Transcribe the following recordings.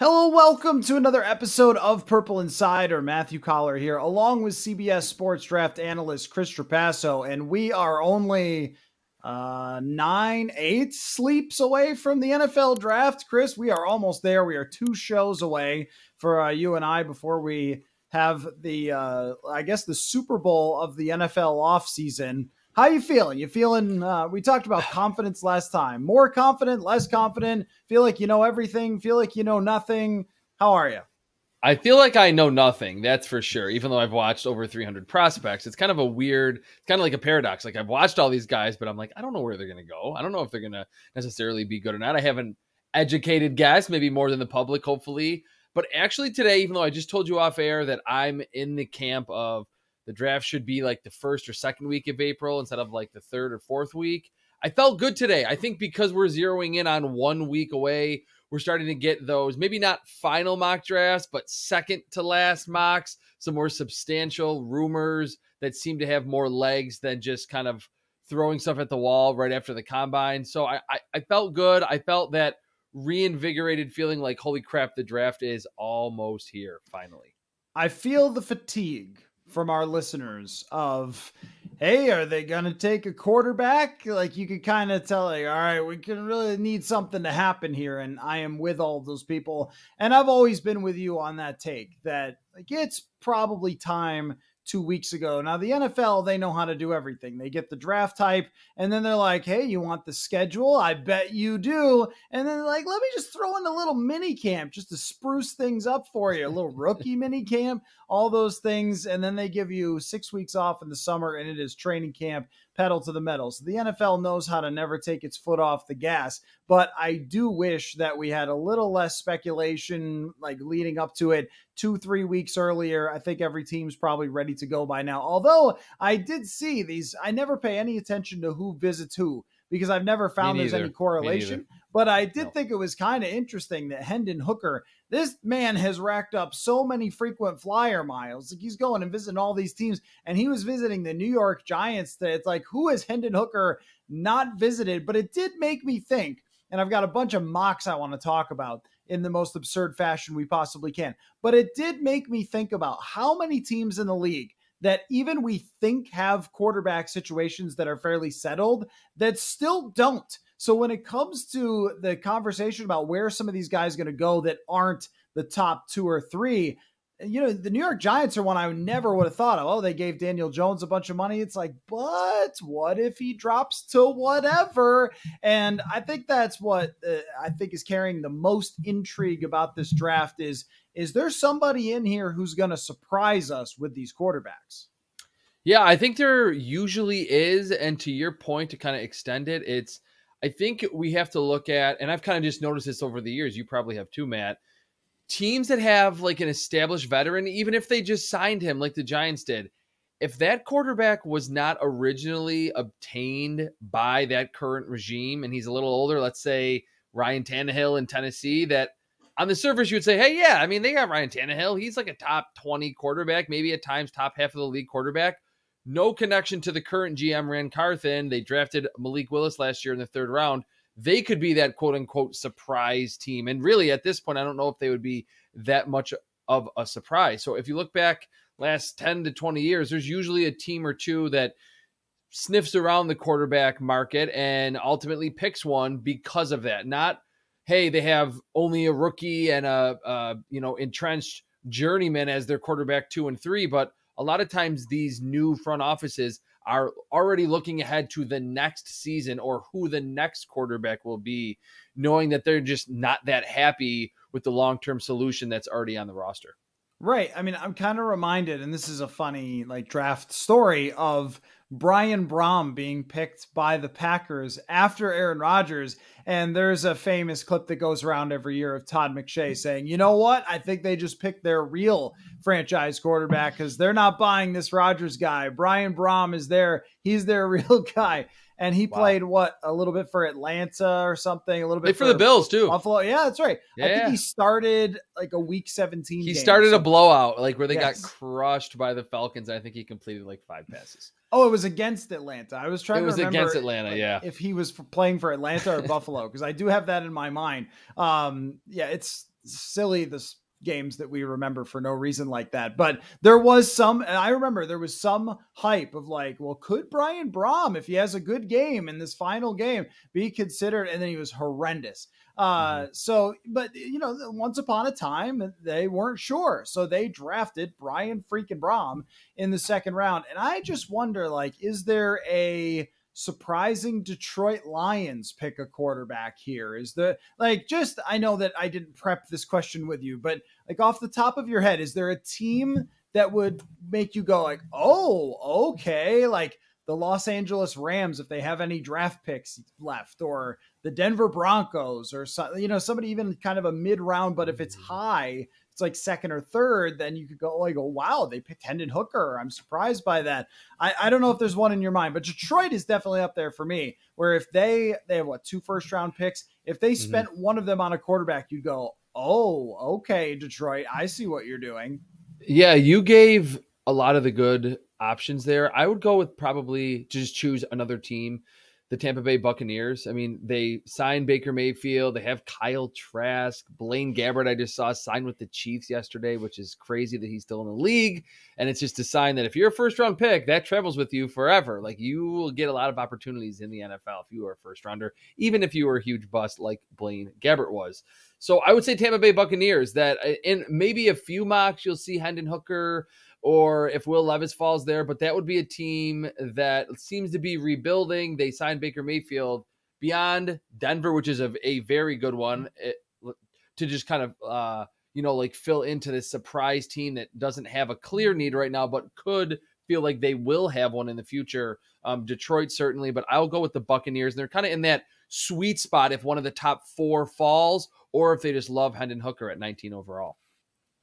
Hello, welcome to another episode of Purple Insider. Matthew Coller here, along with CBS Sports Draft analyst Chris Trapasso, and we are only uh, nine, eight sleeps away from the NFL draft. Chris, we are almost there. We are two shows away for uh, you and I before we have the, uh, I guess, the Super Bowl of the NFL offseason. How you feeling? You feeling? Uh, we talked about confidence last time. More confident, less confident. Feel like you know everything. Feel like you know nothing. How are you? I feel like I know nothing. That's for sure. Even though I've watched over 300 prospects, it's kind of a weird, it's kind of like a paradox. Like I've watched all these guys, but I'm like, I don't know where they're going to go. I don't know if they're going to necessarily be good or not. I haven't educated guess, maybe more than the public, hopefully. But actually, today, even though I just told you off air that I'm in the camp of the draft should be like the first or second week of April instead of like the third or fourth week. I felt good today. I think because we're zeroing in on one week away, we're starting to get those maybe not final mock drafts, but second to last mocks, some more substantial rumors that seem to have more legs than just kind of throwing stuff at the wall right after the combine. So I, I, I felt good. I felt that reinvigorated feeling like, holy crap, the draft is almost here finally. I feel the fatigue from our listeners of hey are they to take a quarterback? Like you could kind of tell like all right we can really need something to happen here and i am with all those people. And i've always been with you on that take that like it's probably time two weeks ago. Now, the NFL, they know how to do everything. They get the draft type, and then they're like, hey, you want the schedule? I bet you do. And then, like, let me just throw in a little mini camp just to spruce things up for you, a little rookie mini camp, all those things. And then they give you six weeks off in the summer, and it is training camp pedal to the metal. So the NFL knows how to never take its foot off the gas. But I do wish that we had a little less speculation, like leading up to it two, three weeks earlier. I think every team's probably ready to go by now. Although I did see these, I never pay any attention to who visits who because I've never found there's any correlation. But I did no. think it was kind of interesting that Hendon Hooker, this man has racked up so many frequent flyer miles. Like he's going and visiting all these teams, and he was visiting the New York Giants. That it's like, who has Hendon Hooker not visited? But it did make me think, and I've got a bunch of mocks I want to talk about in the most absurd fashion we possibly can. But it did make me think about how many teams in the league that even we think have quarterback situations that are fairly settled that still don't. So when it comes to the conversation about where some of these guys going to go that aren't the top two or three, you know, the New York Giants are one I never would have thought of. Oh, they gave Daniel Jones a bunch of money. It's like, but what if he drops to whatever? And I think that's what uh, I think is carrying the most intrigue about this draft is is there somebody in here who's going to surprise us with these quarterbacks? Yeah, I think there usually is. And to your point, to kind of extend it, it's, I think we have to look at, and I've kind of just noticed this over the years. You probably have too, Matt. Teams that have like an established veteran, even if they just signed him like the Giants did, if that quarterback was not originally obtained by that current regime and he's a little older, let's say Ryan Tannehill in Tennessee, that on the surface, you would say, hey, yeah, I mean, they got Ryan Tannehill. He's like a top 20 quarterback, maybe at times top half of the league quarterback. No connection to the current GM, Ran Carthon. They drafted Malik Willis last year in the third round. They could be that quote unquote surprise team. And really, at this point, I don't know if they would be that much of a surprise. So if you look back last 10 to 20 years, there's usually a team or two that sniffs around the quarterback market and ultimately picks one because of that. Not hey, they have only a rookie and a, a you know entrenched journeyman as their quarterback two and three, but a lot of times these new front offices are already looking ahead to the next season or who the next quarterback will be, knowing that they're just not that happy with the long term solution that's already on the roster. Right. I mean, I'm kind of reminded, and this is a funny like draft story of Brian Brohm being picked by the Packers after Aaron Rodgers. And there's a famous clip that goes around every year of Todd McShay saying, you know what? I think they just picked their real franchise quarterback because they're not buying this Rodgers guy. Brian Brohm is there. He's their real guy. And he Wow. played what a little bit for Atlanta or something, a little bit for the Bills too. Buffalo. Yeah, that's right. I think he started like a week 17. He started a blowout, like where they Yes. got crushed by the Falcons. I think he completed like five passes. Oh, it was against Atlanta. I was trying It was to remember against Atlanta, like, yeah. If he was playing for Atlanta or Buffalo, because I do have that in my mind. Um, yeah, it's silly this games that we remember for no reason like that. But there was some, and I remember there was some hype of like, well, could Brian Brohm, if he has a good game in this final game, be considered? And then he was horrendous. Uh, so, but you know, once upon a time, they weren't sure, so they drafted Brian freaking Brohm in the second round. And I just wonder, like, is there a surprising Detroit Lions pick a quarterback here? Is the like just I know that I didn't prep this question with you, but like off the top of your head, is there a team that would make you go like, oh, okay, like the Los Angeles Rams if they have any draft picks left, or the Denver Broncos, or so, you know somebody even kind of a mid round, but if it's mm. high, it's like second or third, then you could go like, oh wow, they picked Hendon Hooker. I'm surprised by that. I, I don't know if there's one in your mind, but Detroit is definitely up there for me. Where if they they have what two first round picks, if they mm-hmm. spent one of them on a quarterback, you'd go, oh okay, Detroit, I see what you're doing. Yeah, you gave a lot of the good options there. I would go with probably just choose another team, the Tampa Bay Buccaneers. I mean, they signed Baker Mayfield. They have Kyle Trask, Blaine Gabbert. I just saw sign with the Chiefs yesterday, which is crazy that he's still in the league. And it's just a sign that if you're a first round pick, that travels with you forever. Like you will get a lot of opportunities in the NFL if you are a first rounder, even if you were a huge bust like Blaine Gabbert was. So I would say Tampa Bay Buccaneers that uh, in maybe a few mocks you'll see Hendon Hooker or if Will Levis falls there, but that would be a team that seems to be rebuilding. They signed Baker Mayfield beyond Denver, which is a, a very good one it, to just kind of uh, you know like fill into this surprise team that doesn't have a clear need right now, but could feel like they will have one in the future. Um, Detroit certainly, but I'll go with the Buccaneers. And they're kind of in that sweet spot if one of the top four falls, or if they just love Hendon Hooker at 19 overall.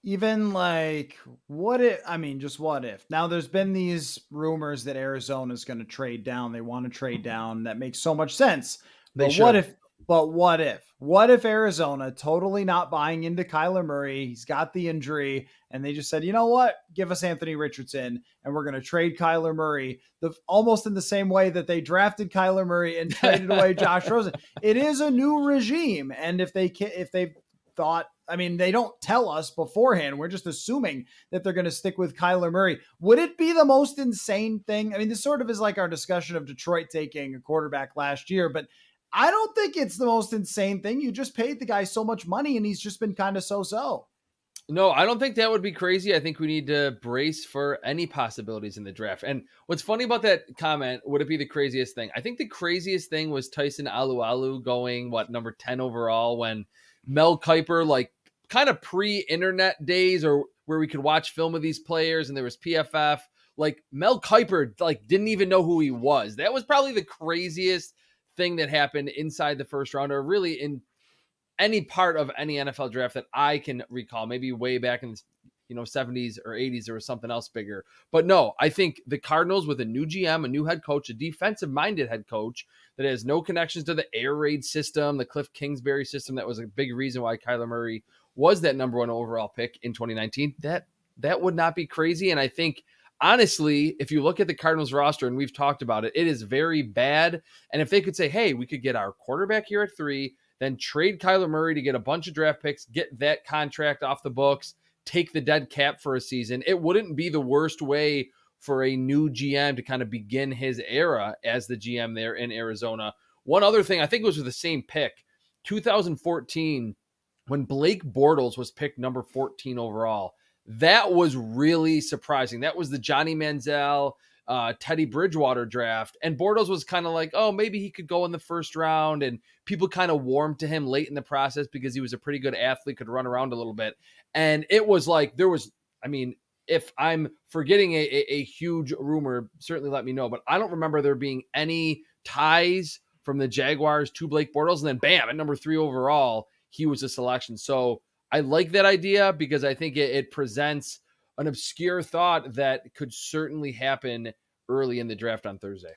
Even like what if i mean just what if? Now there's been these rumors that arizona's going to trade down. They want to trade mm-hmm. down. That makes so much sense. They but what if but what if? What if arizona totally not buying into kyler murray he's got the injury and they just said you know what? Give us anthony richardson and we're going to trade kyler murray. The almost in the same way that they drafted kyler murray and traded away josh rosen. It is a new regime and if they can if they thought I mean, they don't tell us beforehand. We're just assuming that they're going to stick with Kyler Murray. Would it be the most insane thing? I mean, this sort of is like our discussion of Detroit taking a quarterback last year, but I don't think it's the most insane thing. You just paid the guy so much money and he's just been kind of so so. No, I don't think that would be crazy. I think we need to brace for any possibilities in the draft. And what's funny about that comment, would it be the craziest thing? I think the craziest thing was Tyson Alualu going, what, number 10 overall when Mel Kiper, like kind of pre internet days or where we could watch film of these players and there was PFF, like Mel Kiper, like didn't even know who he was. That was probably the craziest thing that happened inside the first round or really in any part of any NFL draft that I can recall, maybe way back in the you know 70s or 80s there was something else bigger. But no, I think the Cardinals with a new GM, a new head coach, a defensive minded head coach that has no connections to the air raid system, the Cliff Kingsbury system that was a big reason why Kyler Murray was that number 1 overall pick in 2019. That that would not be crazy and I think honestly, if you look at the Cardinals roster and we've talked about it, it is very bad. And if they could say, "Hey, we could get our quarterback here at 3, then trade Kyler Murray to get a bunch of draft picks, get that contract off the books, take the dead cap for a season. It wouldn't be the worst way for a new GM to kind of begin his era as the GM there in Arizona. One other thing, I think it was with the same pick, 2014, when Blake Bortles was picked number 14 overall. That was really surprising. That was the Johnny Manziel, uh, Teddy Bridgewater draft. And Bortles was kind of like, oh, maybe he could go in the first round. And people kind of warmed to him late in the process because he was a pretty good athlete, could run around a little bit. And it was like, there was, I mean, if I'm forgetting a, a, a huge rumor, certainly let me know. But I don't remember there being any ties from the Jaguars to Blake Bortles. And then bam, at number three overall, he was a selection. So I like that idea because I think it, it presents an obscure thought that could certainly happen early in the draft on Thursday.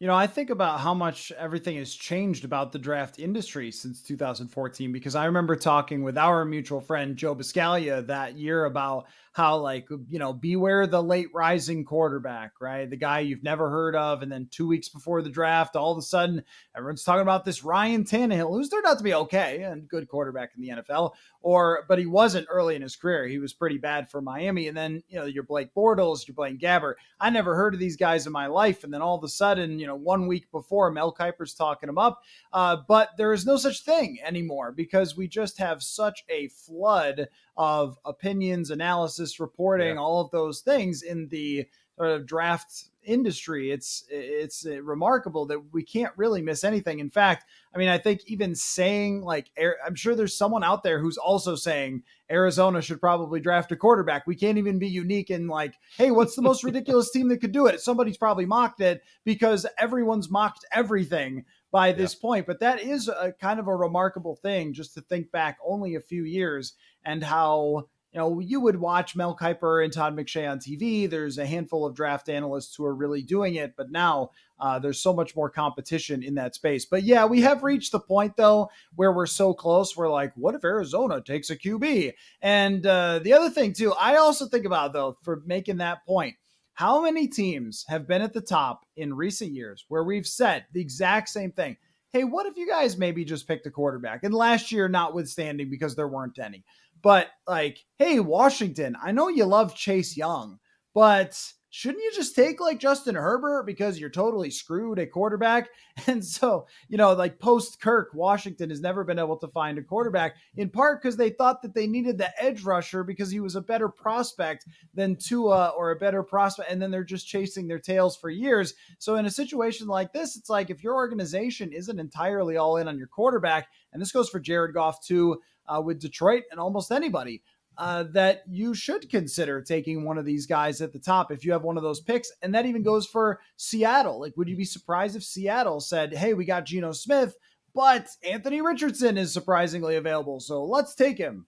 You know, I think about how much everything has changed about the draft industry since 2014 because I remember talking with our mutual friend Joe Buscaglia that year about how, like, you know, beware the late rising quarterback, right? The guy you've never heard of. And then two weeks before the draft, all of a sudden, everyone's talking about this Ryan Tannehill, who's turned out to be okay and good quarterback in the NFL, or, but he wasn't early in his career. He was pretty bad for Miami. And then, you know, you're Blake Bortles, you're Blaine Gabbert. I never heard of these guys in my life. And then all of a sudden, you know, one week before, Mel Kiper's talking them up. Uh, but there is no such thing anymore because we just have such a flood of opinions, analysis, reporting, yeah. all of those things in the sort of draft industry. It's it's remarkable that we can't really miss anything. In fact, I mean, I think even saying like I'm sure there's someone out there who's also saying Arizona should probably draft a quarterback. We can't even be unique in like, hey, what's the most ridiculous team that could do it? Somebody's probably mocked it because everyone's mocked everything by this yeah. point. But that is a kind of a remarkable thing just to think back only a few years and how you know, you would watch Mel Kiper and Todd McShay on TV. There's a handful of draft analysts who are really doing it, but now uh, there's so much more competition in that space. But yeah, we have reached the point though where we're so close. We're like, what if Arizona takes a QB? And uh, the other thing too, I also think about though for making that point. How many teams have been at the top in recent years where we've said the exact same thing? Hey, what if you guys maybe just picked a quarterback? And last year, notwithstanding, because there weren't any. But like, hey, Washington, I know you love Chase Young, but shouldn't you just take like Justin Herbert because you're totally screwed at quarterback? And so, you know, like post Kirk, Washington has never been able to find a quarterback in part because they thought that they needed the edge rusher because he was a better prospect than Tua or a better prospect. And then they're just chasing their tails for years. So, in a situation like this, it's like if your organization isn't entirely all in on your quarterback, and this goes for Jared Goff too, uh, with Detroit and almost anybody. Uh, that you should consider taking one of these guys at the top if you have one of those picks. And that even goes for Seattle. Like, would you be surprised if Seattle said, hey, we got Geno Smith, but Anthony Richardson is surprisingly available. So let's take him.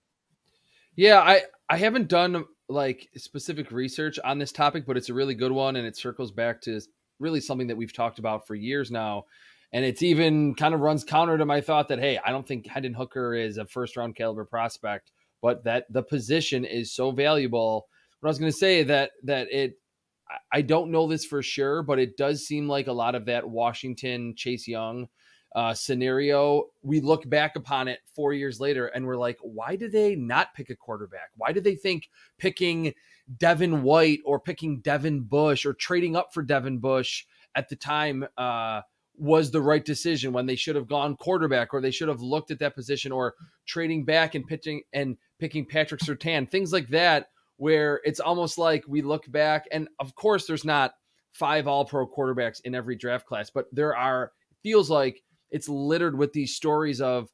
Yeah, I, I haven't done like specific research on this topic, but it's a really good one. And it circles back to really something that we've talked about for years now. And it's even kind of runs counter to my thought that, hey, I don't think Hendon Hooker is a first round caliber prospect, but that the position is so valuable. But I was going to say that, that it, I don't know this for sure, but it does seem like a lot of that Washington Chase Young uh, scenario. We look back upon it four years later and we're like, why did they not pick a quarterback? Why did they think picking Devin White or picking Devin Bush or trading up for Devin Bush at the time uh, was the right decision when they should have gone quarterback or they should have looked at that position or trading back and pitching and picking Patrick Surtain, things like that, where it's almost like we look back and of course there's not five all pro quarterbacks in every draft class, but there are feels like it's littered with these stories of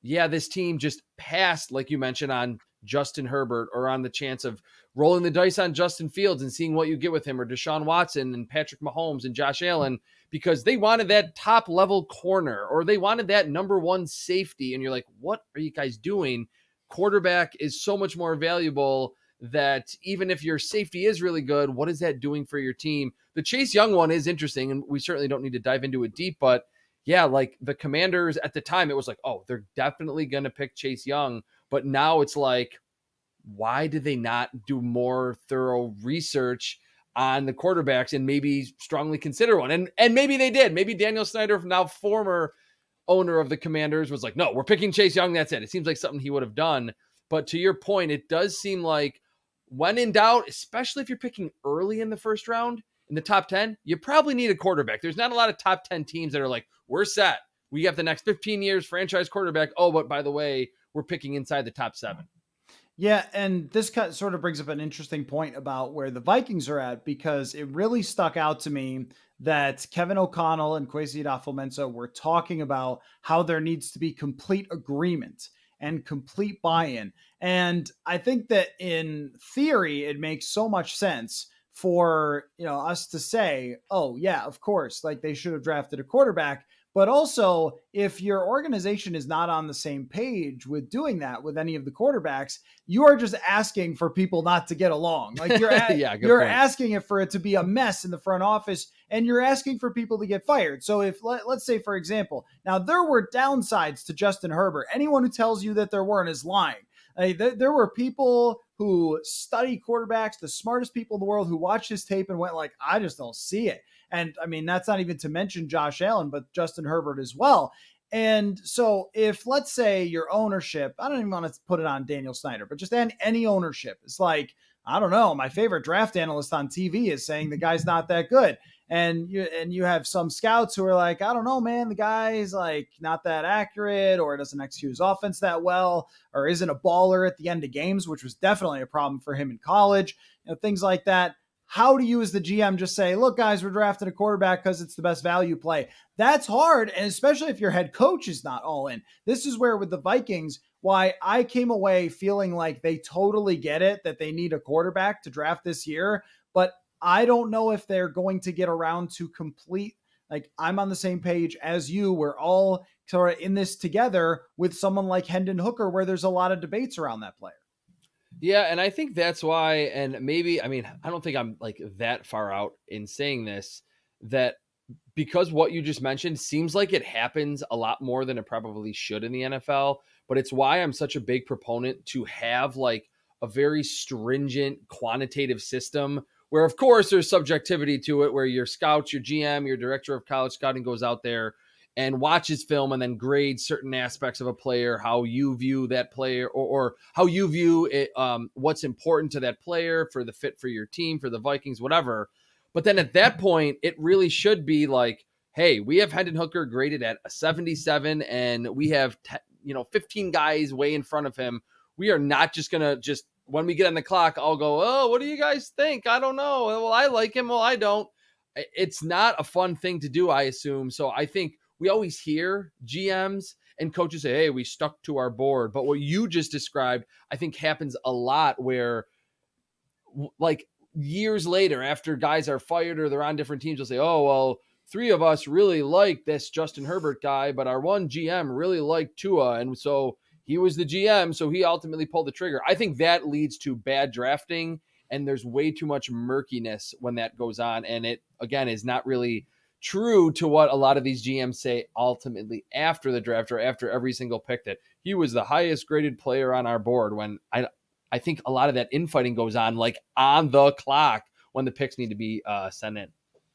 yeah, this team just passed, like you mentioned, on Justin Herbert or on the chance of rolling the dice on Justin Fields and seeing what you get with him or Deshaun Watson and Patrick Mahomes and Josh Allen because they wanted that top level corner or they wanted that number one safety. And you're like, what are you guys doing? Quarterback is so much more valuable that even if your safety is really good, what is that doing for your team? The Chase Young one is interesting, and we certainly don't need to dive into it deep, but yeah, like the commanders at the time, it was like, oh, they're definitely going to pick Chase Young. But now it's like, why did they not do more thorough research on the quarterbacks and maybe strongly consider one. And and maybe they did. Maybe Daniel Snyder, now former owner of the Commanders, was like, no, we're picking Chase Young. That's it. It seems like something he would have done. But to your point, it does seem like when in doubt, especially if you're picking early in the first round in the top 10, you probably need a quarterback. There's not a lot of top 10 teams that are like, we're set. We have the next 15 years franchise quarterback. Oh, but by the way, we're picking inside the top seven. Yeah, and this kind of sort of brings up an interesting point about where the Vikings are at because it really stuck out to me that Kevin O'Connell and Kwesi Adofo-Mensah were talking about how there needs to be complete agreement and complete buy-in. And I think that in theory it makes so much sense for, you know, us to say, "Oh, yeah, of course, like they should have drafted a quarterback." But also, if your organization is not on the same page with doing that with any of the quarterbacks, you are just asking for people not to get along. Like you're yeah, you're point. asking it for it to be a mess in the front office and you're asking for people to get fired. So if let, us say for example, now there were downsides to Justin Herbert. Anyone who tells you that there weren't is lying. I there were people who study quarterbacks, the smartest people in the world, who watched his tape and went like, "I just don't see it." And I mean, that's not even to mention Josh Allen, but Justin Herbert as well. And so, if let's say your ownership, I don't even want to put it on Daniel Snyder, but just any, ownership, it's like, I don't know, my favorite draft analyst on TV is saying the guy's not that good. And you and you have some scouts who are like, I don't know, man, the guy's like not that accurate, or doesn't execute his offense that well, or isn't a baller at the end of games, which was definitely a problem for him in college, you know, things like that. How do you, as the GM, just say, look, guys, we're drafting a quarterback because it's the best value play? That's hard. And especially if your head coach is not all in. This is where, with the Vikings, why I came away feeling like they totally get it that they need a quarterback to draft this year. But I don't know if they're going to get around to complete. Like, I'm on the same page as you. We're all sort of in this together with someone like Hendon Hooker, where there's a lot of debates around that player. Yeah, and I think that's why, and maybe I mean, I don't think I'm like that far out in saying this, that because what you just mentioned seems like it happens a lot more than it probably should in the NFL. But it's why I'm such a big proponent to have like a very stringent quantitative system where, of course, there's subjectivity to it, where your scouts, your GM, your director of college scouting goes out there and watches film and then grades certain aspects of a player, how you view that player, or, or how you view it, um, what's important to that player for the fit for your team, for the Vikings, whatever. But then at that point, it really should be like, hey, we have Hendon Hooker graded at a 77, and we have te- you know 15 guys way in front of him. We are not just gonna just when we get on the clock, I'll go, oh, what do you guys think? I don't know. Well, I like him. Well, I don't. It's not a fun thing to do, I assume. So I think we always hear GMs and coaches say, hey, we stuck to our board. But what you just described, I think happens a lot where, like, years later, after guys are fired or they're on different teams, they'll say, oh, well, three of us really like this Justin Herbert guy, but our one GM really liked Tua. And so he was the GM, so he ultimately pulled the trigger. I think that leads to bad drafting, and there's way too much murkiness when that goes on. And it, again, is not really true to what a lot of these GMs say ultimately after the draft or after every single pick that he was the highest graded player on our board when I I think a lot of that infighting goes on like on the clock when the picks need to be uh, sent in.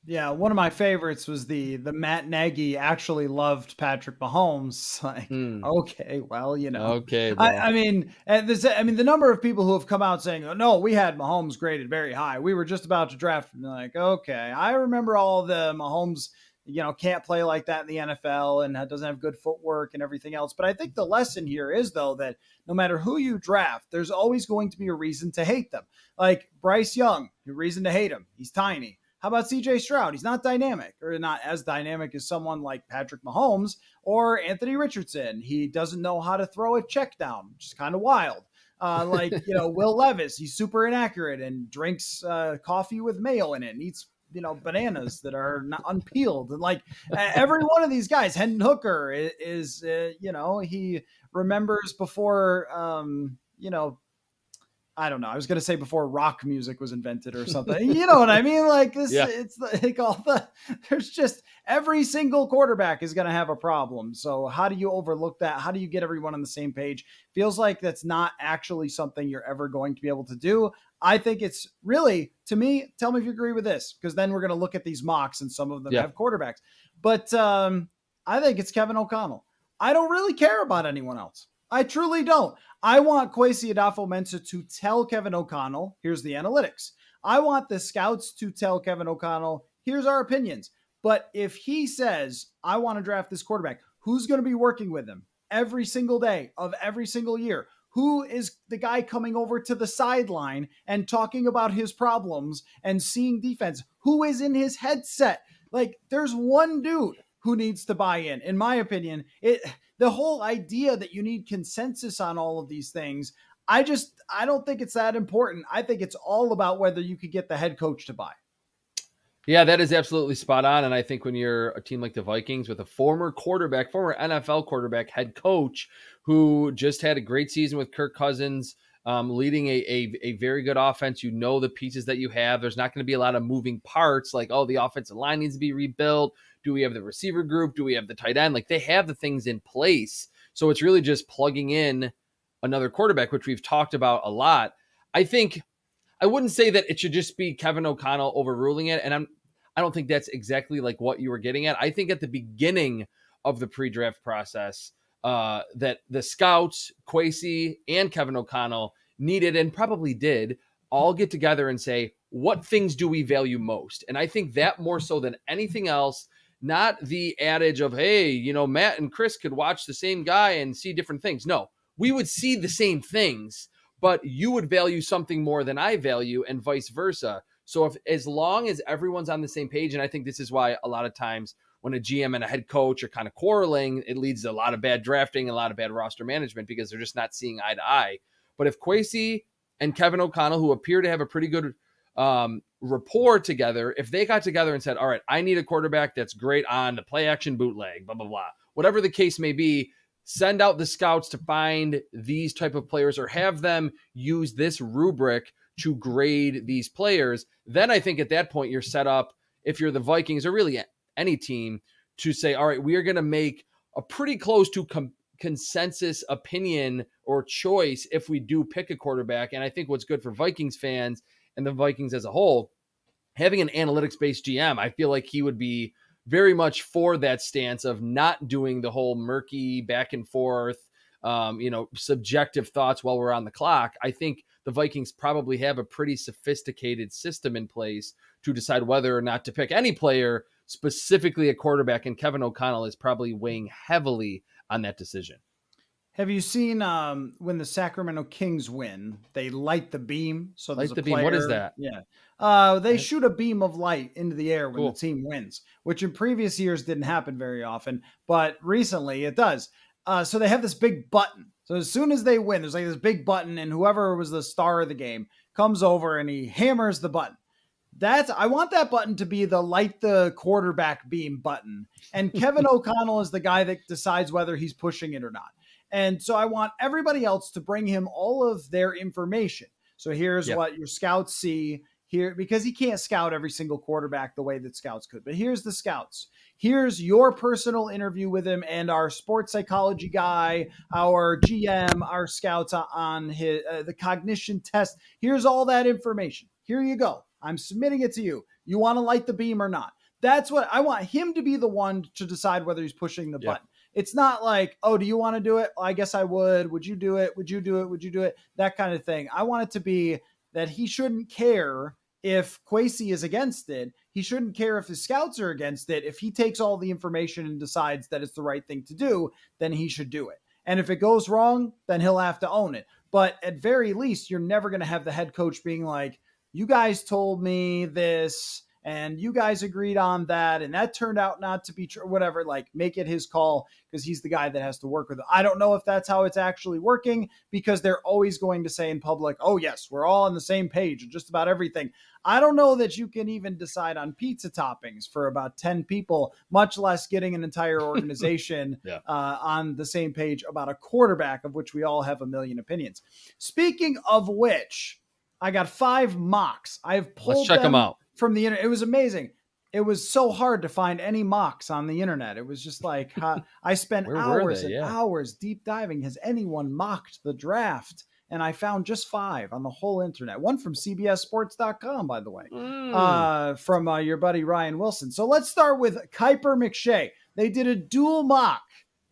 Yeah, one of my favorites was the the Matt Nagy actually loved Patrick Mahomes. Like, mm. okay, well, you know, okay. I, I, mean, this, I mean, the number of people who have come out saying, oh, "No, we had Mahomes graded very high. We were just about to draft." Him. Like, okay, I remember all the Mahomes. You know, can't play like that in the NFL and doesn't have good footwork and everything else. But I think the lesson here is though that no matter who you draft, there's always going to be a reason to hate them. Like Bryce Young, a reason to hate him. He's tiny how about CJ Stroud? He's not dynamic or not as dynamic as someone like Patrick Mahomes or Anthony Richardson. He doesn't know how to throw a check down, which is kind of wild. Uh, like, you know, Will Levis, he's super inaccurate and drinks uh, coffee with mayo in it and eats, you know, bananas that are not unpeeled. And like every one of these guys, Hendon Hooker is, is uh, you know, he remembers before, um, you know, I don't know. I was gonna say before rock music was invented or something. you know what I mean? Like this, yeah. it's like all the. There's just every single quarterback is gonna have a problem. So how do you overlook that? How do you get everyone on the same page? Feels like that's not actually something you're ever going to be able to do. I think it's really, to me, tell me if you agree with this, because then we're gonna look at these mocks and some of them yeah. have quarterbacks. But um, I think it's Kevin O'Connell. I don't really care about anyone else. I truly don't. I want Kwesi Adofo-Mensah to tell Kevin O'Connell, here's the analytics. I want the scouts to tell Kevin O'Connell, here's our opinions. But if he says, I want to draft this quarterback, who's going to be working with him every single day of every single year? Who is the guy coming over to the sideline and talking about his problems and seeing defense? Who is in his headset? Like, there's one dude who needs to buy in. In my opinion, it the whole idea that you need consensus on all of these things, I just I don't think it's that important. I think it's all about whether you could get the head coach to buy. Yeah, that is absolutely spot on. And I think when you're a team like the Vikings with a former quarterback, former NFL quarterback, head coach who just had a great season with Kirk Cousins, um, leading a, a, a very good offense. You know the pieces that you have. There's not going to be a lot of moving parts like, oh, the offensive line needs to be rebuilt. Do we have the receiver group? Do we have the tight end? Like they have the things in place. So it's really just plugging in another quarterback, which we've talked about a lot. I think I wouldn't say that it should just be Kevin O'Connell overruling it. And I'm I don't think that's exactly like what you were getting at. I think at the beginning of the pre-draft process, uh, that the scouts, Kwesi and Kevin O'Connell needed and probably did all get together and say, what things do we value most? And I think that more so than anything else, not the adage of, hey, you know, Matt and Chris could watch the same guy and see different things. No, we would see the same things, but you would value something more than I value, and vice versa. So if as long as everyone's on the same page, and I think this is why a lot of times when a GM and a head coach are kind of quarreling, it leads to a lot of bad drafting, a lot of bad roster management because they're just not seeing eye to eye. But if Kwesi and Kevin O'Connell, who appear to have a pretty good um, rapport together, if they got together and said, "All right, I need a quarterback that's great on the play action bootleg," blah blah blah, whatever the case may be, send out the scouts to find these type of players or have them use this rubric to grade these players. Then I think at that point you're set up. If you're the Vikings or really any team to say, all right, we are going to make a pretty close to com- consensus opinion or choice if we do pick a quarterback. And I think what's good for Vikings fans and the Vikings as a whole, having an analytics based GM, I feel like he would be very much for that stance of not doing the whole murky back and forth, um, you know, subjective thoughts while we're on the clock. I think the Vikings probably have a pretty sophisticated system in place to decide whether or not to pick any player specifically a quarterback, and Kevin O'Connell is probably weighing heavily on that decision. Have you seen um, when the Sacramento Kings win? They light the beam. So light the player, beam. What is that? Yeah, uh, they shoot a beam of light into the air when cool. the team wins, which in previous years didn't happen very often, but recently it does. Uh, so they have this big button. So as soon as they win, there's like this big button, and whoever was the star of the game comes over and he hammers the button. That's I want that button to be the light the quarterback beam button. And Kevin O'Connell is the guy that decides whether he's pushing it or not. And so I want everybody else to bring him all of their information. So here's yep. what your scouts see here because he can't scout every single quarterback the way that scouts could. But here's the scouts. Here's your personal interview with him and our sports psychology guy, our GM, our scouts on his uh, the cognition test. Here's all that information. Here you go. I'm submitting it to you. You want to light the beam or not? That's what I want him to be the one to decide whether he's pushing the yeah. button. It's not like, oh, do you want to do it? Well, I guess I would. Would you do it? Would you do it? Would you do it? That kind of thing. I want it to be that he shouldn't care if Kwesi is against it. He shouldn't care if his scouts are against it. If he takes all the information and decides that it's the right thing to do, then he should do it. And if it goes wrong, then he'll have to own it. But at very least, you're never going to have the head coach being like, you guys told me this and you guys agreed on that and that turned out not to be true whatever like make it his call because he's the guy that has to work with it i don't know if that's how it's actually working because they're always going to say in public oh yes we're all on the same page just about everything i don't know that you can even decide on pizza toppings for about 10 people much less getting an entire organization yeah. uh, on the same page about a quarterback of which we all have a million opinions speaking of which I got five mocks. I've pulled Let's check them, them out from the internet. It was amazing. It was so hard to find any mocks on the internet. It was just like I spent hours and yeah. hours deep diving. Has anyone mocked the draft? And I found just five on the whole internet. One from CBSSports.com, by the way, mm. uh, from uh, your buddy Ryan Wilson. So let's start with Kiper McShay. They did a dual mock,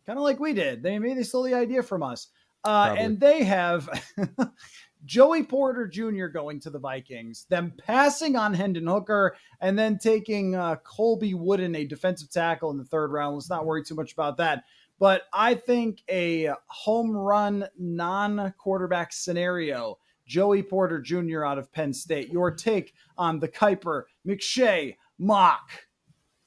kind of like we did. They maybe they stole the idea from us. Uh, and they have Joey Porter Jr. going to the Vikings, them passing on Hendon Hooker, and then taking uh, Colby Wooden, a defensive tackle in the third round. Let's not worry too much about that. But I think a home run non quarterback scenario, Joey Porter Jr. out of Penn State. Your take on the Kiper McShay mock.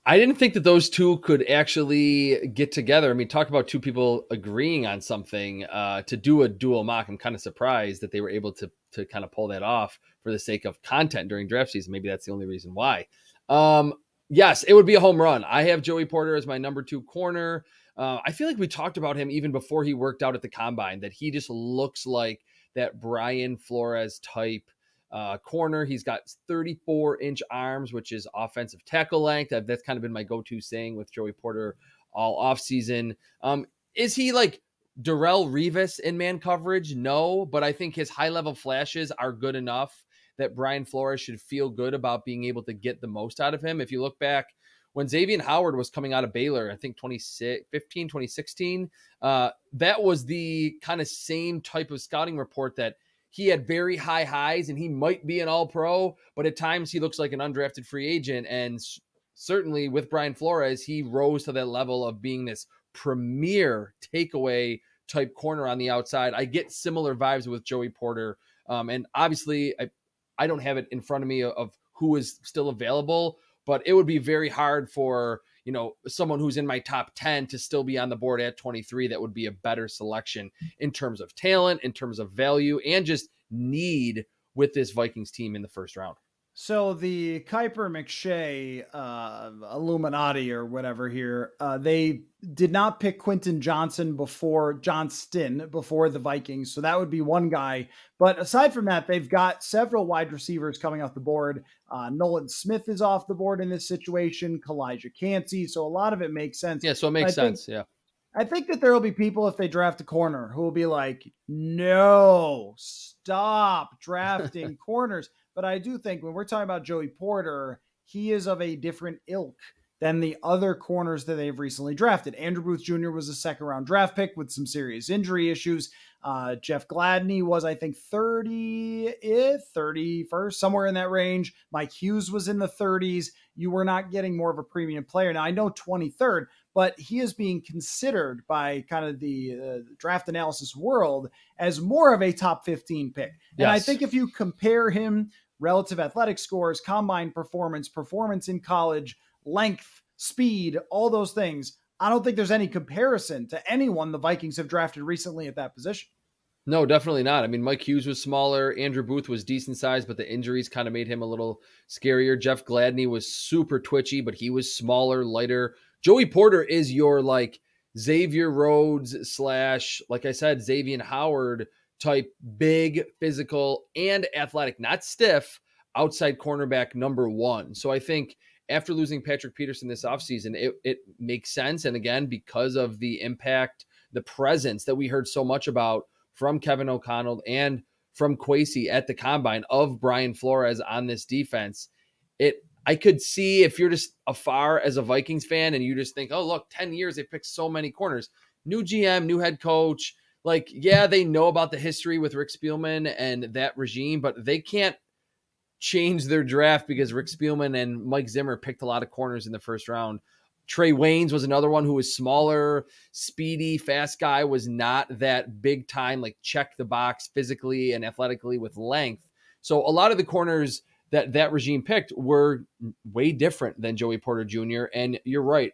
I didn't think that those two could actually get together. I mean, talk about two people agreeing on something uh, to do a dual mock. I'm kind of surprised that they were able to to kind of pull that off for the sake of content during draft season. Maybe that's the only reason why. Um, yes, it would be a home run. I have Joey Porter as my number two corner. Uh, I feel like we talked about him even before he worked out at the combine. That he just looks like that Brian Flores type uh, corner. He's got 34 inch arms, which is offensive tackle length. That's kind of been my go to saying with Joey Porter all offseason. Um, is he like Darrelle Revis in man coverage? No, but I think his high level flashes are good enough that Brian Flores should feel good about being able to get the most out of him. If you look back when Xavier Howard was coming out of Baylor, I think 2015, 2016, uh, that was the kind of same type of scouting report that he had very high highs and he might be an all pro, but at times he looks like an undrafted free agent. And certainly with Brian Flores, he rose to that level of being this premier takeaway type corner on the outside. I get similar vibes with Joey Porter. Um, and obviously, I, I don't have it in front of me of who is still available, but it would be very hard for you know someone who's in my top 10 to still be on the board at 23 that would be a better selection in terms of talent in terms of value and just need with this vikings team in the first round so the Kiper McShay uh, Illuminati or whatever here, uh, they did not pick Quentin Johnson before Johnston before the Vikings. So that would be one guy. But aside from that, they've got several wide receivers coming off the board. Uh, Nolan Smith is off the board in this situation. Calijah Kancey. So a lot of it makes sense. Yeah, so it makes sense. yeah. I think that there will be people if they draft a corner who will be like, no, stop drafting corners. But I do think when we're talking about Joey Porter, he is of a different ilk than the other corners that they've recently drafted. Andrew Booth Jr. was a second round draft pick with some serious injury issues. Uh, Jeff Gladney was, I think, 30th, 31st, somewhere in that range. Mike Hughes was in the 30s. You were not getting more of a premium player. Now, I know 23rd, but he is being considered by kind of the uh, draft analysis world as more of a top 15 pick. Yes. And I think if you compare him relative athletic scores, combine performance, performance in college, length, speed, all those things. I don't think there's any comparison to anyone the Vikings have drafted recently at that position. No, definitely not. I mean, Mike Hughes was smaller. Andrew Booth was decent sized, but the injuries kind of made him a little scarier. Jeff Gladney was super twitchy, but he was smaller, lighter. Joey Porter is your like Xavier Rhodes slash, like I said, Xavier Howard type big, physical, and athletic, not stiff, outside cornerback number one. So I think after losing Patrick Peterson this offseason, it, it makes sense. And again, because of the impact, the presence that we heard so much about from Kevin O'Connell and from Kwesi at the combine of Brian Flores on this defense, it I could see if you're just afar as a Vikings fan and you just think, oh, look, 10 years, they picked so many corners. New GM, new head coach, like, yeah, they know about the history with Rick Spielman and that regime, but they can't change their draft because Rick Spielman and Mike Zimmer picked a lot of corners in the first round. Trae Waynes was another one who was smaller, speedy, fast guy, was not that big time, like check the box physically and athletically with length. So a lot of the corners that that regime picked were way different than Joey Porter Jr. And you're right.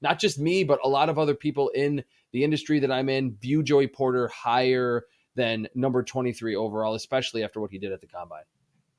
Not just me, but a lot of other people in the industry that I'm in view Joey Porter higher than number 23 overall, especially after what he did at the combine.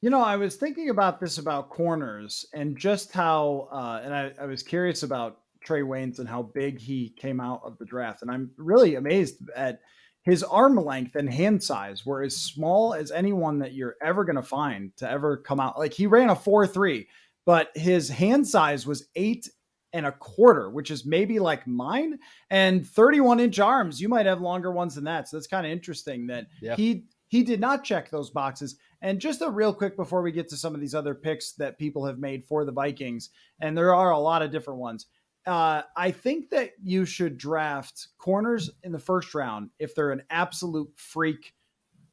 You know, I was thinking about this about corners and just how, uh, and I, I was curious about Trae Waynes and how big he came out of the draft. And I'm really amazed at his arm length and hand size were as small as anyone that you're ever going to find to ever come out. Like he ran a 4 3, but his hand size was eight and a quarter, which is maybe like mine, and 31 inch arms. You might have longer ones than that. So that's kind of interesting that yeah. he he did not check those boxes. And just a real quick before we get to some of these other picks that people have made for the Vikings, and there are a lot of different ones. Uh, I think that you should draft corners in the first round if they're an absolute freak,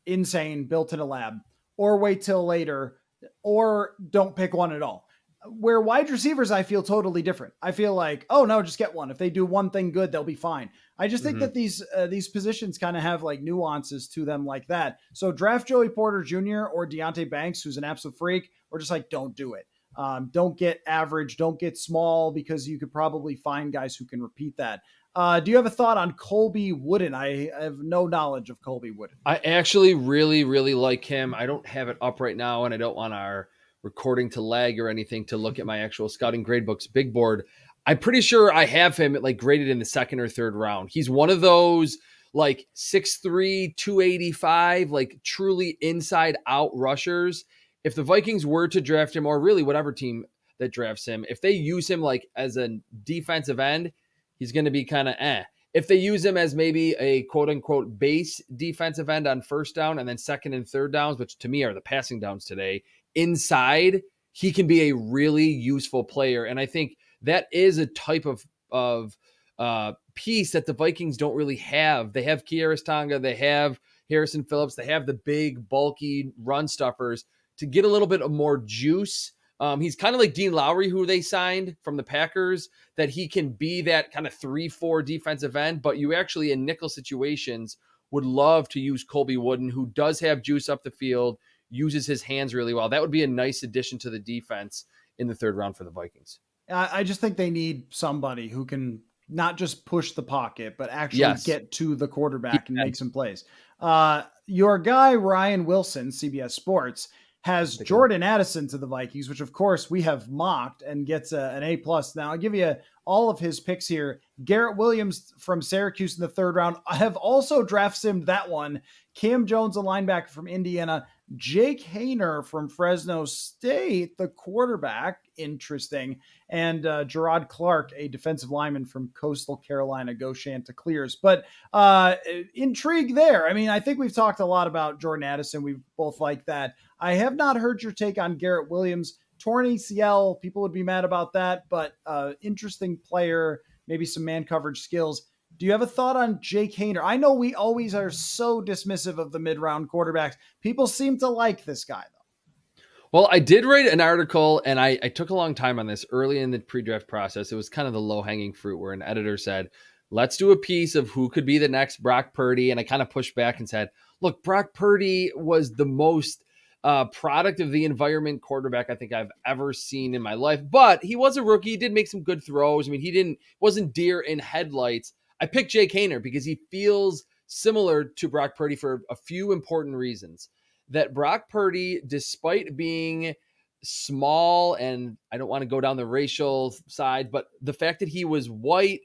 insane, built in a lab, or wait till later, or don't pick one at all where wide receivers I feel totally different. I feel like, oh no, just get one. If they do one thing good, they'll be fine. I just think mm-hmm. that these uh, these positions kind of have like nuances to them like that. So draft Joey Porter Jr. or Deonte Banks, who's an absolute freak, or just like don't do it. Um, don't get average, don't get small because you could probably find guys who can repeat that. Uh, do you have a thought on Colby Wooden? I have no knowledge of Colby Wooden. I actually really, really like him. I don't have it up right now, and I don't want our recording to lag or anything to look at my actual scouting gradebooks big board. I'm pretty sure I have him like graded in the second or third round. He's one of those like 6'3, 285, like truly inside out rushers. If the Vikings were to draft him, or really whatever team that drafts him, if they use him like as a defensive end, he's going to be kind of eh. If they use him as maybe a quote unquote base defensive end on first down and then second and third downs, which to me are the passing downs today, inside, he can be a really useful player. And I think that is a type of of uh, piece that the Vikings don't really have. They have Khyiris Tonga, they have Harrison Phillips, they have the big, bulky run stuffers to get a little bit of more juice. Um, he's kind of like Dean Lowry, who they signed from the Packers, that he can be that kind of 3 4 defensive end. But you actually, in nickel situations, would love to use Colby Wooden, who does have juice up the field, uses his hands really well. That would be a nice addition to the defense in the third round for the Vikings. I just think they need somebody who can not just push the pocket, but actually yes. get to the quarterback and make some plays. Uh, your guy, Ryan Wilson, CBS Sports, has Jordan Addison to the Vikings, which of course we have mocked and gets a, an A plus. Now I'll give you all of his picks here. Garrett Williams from Syracuse in the third round. I have also draft simmed that one. Cam Jones, a linebacker from Indiana. Jake Haener from Fresno State, the quarterback, interesting, and uh, Jerrod Clark, a defensive lineman from Coastal Carolina, go Chanticleers. But uh, intrigue there. I mean, I think we've talked a lot about Jordan Addison. We both like that. I have not heard your take on Garrett Williams. Torn ACL, people would be mad about that, but uh, interesting player, maybe some man coverage skills. Do you have a thought on Jake Haener? I know we always are so dismissive of the mid round quarterbacks. People seem to like this guy, though. Well, I did write an article and I, I took a long time on this early in the pre draft process. It was kind of the low hanging fruit where an editor said, let's do a piece of who could be the next Brock Purdy. And I kind of pushed back and said, look, Brock Purdy was the most uh, product of the environment quarterback I think I've ever seen in my life. But he was a rookie. He did make some good throws. I mean, he didn't wasn't deer in headlights. I picked Jake Haener because he feels similar to Brock Purdy for a few important reasons. That Brock Purdy, despite being small, and I don't want to go down the racial side, but the fact that he was white,